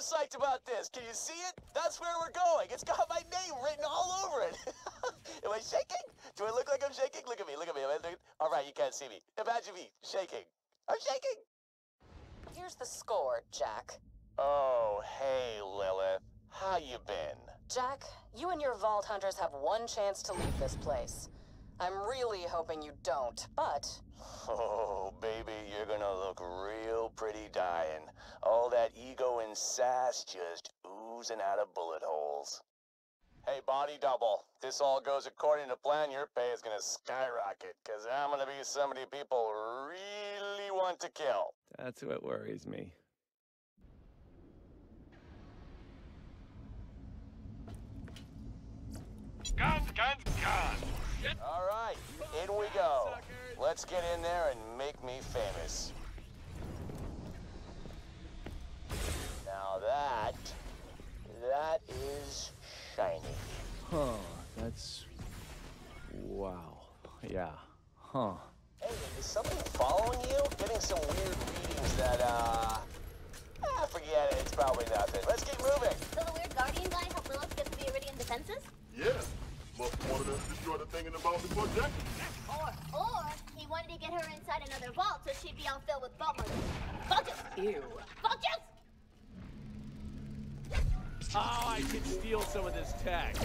psyched about this. Can you see it? That's where we're going. It's got my name written all over it. Am I shaking? Do I look like I'm shaking? Look at me, look at me. All right, you can't see me. Imagine me shaking. I'm shaking. Here's the score, Jack. Oh, hey, Lilith. How you been? Jack, you and your Vault Hunters have one chance to leave this place. I'm really hoping you don't, but... Oh, baby, you're gonna look real. All that ego and sass just oozing out of bullet holes. Hey, body double. This all goes according to plan, your pay is gonna skyrocket, because I'm gonna be somebody people really want to kill. That's what worries me. Guns, guns, guns! All right, in we go. Let's get in there and make me famous. Wow. Yeah. Huh. Hey, is something following you? Getting some weird readings that, uh... Ah, forget it, it's probably nothing. Let's keep moving. So the weird guardian guy helped Lilith get to the Eridian defenses? Yeah. Must have wanted us to destroy the thing in the vault before Jack. Or, or, he wanted to get her inside another vault so she'd be all filled with vault money. Vultures! Ew. Vultures! Oh, I can steal some of this tech.